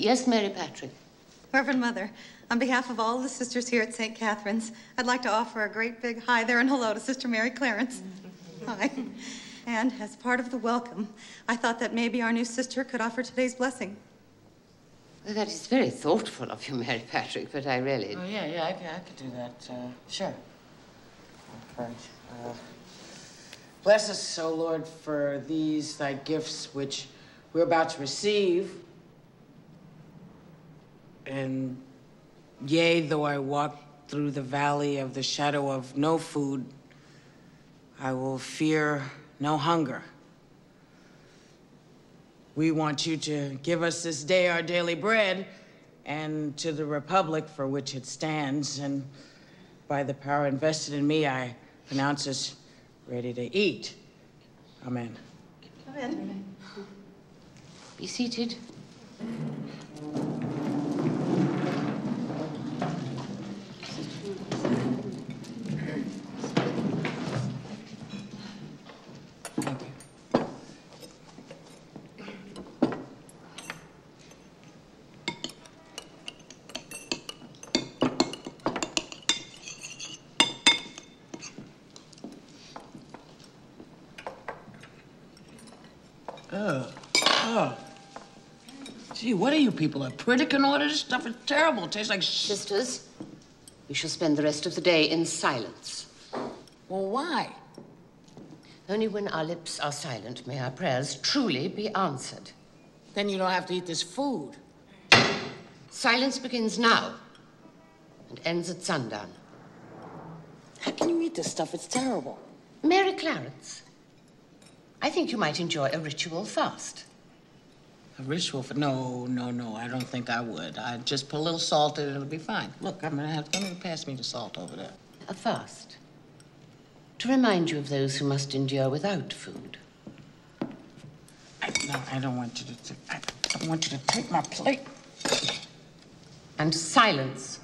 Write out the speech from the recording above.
Yes, Mary Patrick. Reverend Mother, on behalf of all the sisters here at St. Catherine's, I'd like to offer a great big hi there and hello to Sister Mary Clarence. Hi. And as part of the welcome, I thought that maybe our new sister could offer today's blessing. Well, that is very thoughtful of you, Mary Patrick, but I really. Oh, yeah, yeah, I, could- I could do that. Uh, sure. Okay. Uh, bless us, O Lord, for these thy gifts which we're about to receive. And yea, though I walk through the valley of the shadow of no food, I will fear no hunger. We want you to give us this day our daily bread and to the republic for which it stands. And by the power invested in me, I pronounce us ready to eat. Amen. Come in. Be seated. Thank you. Oh, oh. Gee, what are you people, a critic and order? This stuff is terrible. It tastes like sh- Sisters, we shall spend the rest of the day in silence. Well, why? Only when our lips are silent may our prayers truly be answered. Then you don't have to eat this food. Silence begins now and ends at sundown. How can you eat this stuff? It's terrible. Mary Clarence, I think you might enjoy a ritual fast. A ritual for no, no, no. I don't think I would. I'd just put a little salt in it. It'll be fine. Look, I'm gonna have. Me pass me the salt over there. A fast. To remind you of those who must endure without food. I, no, I don't want you to. I don't want you to take my plate. And silence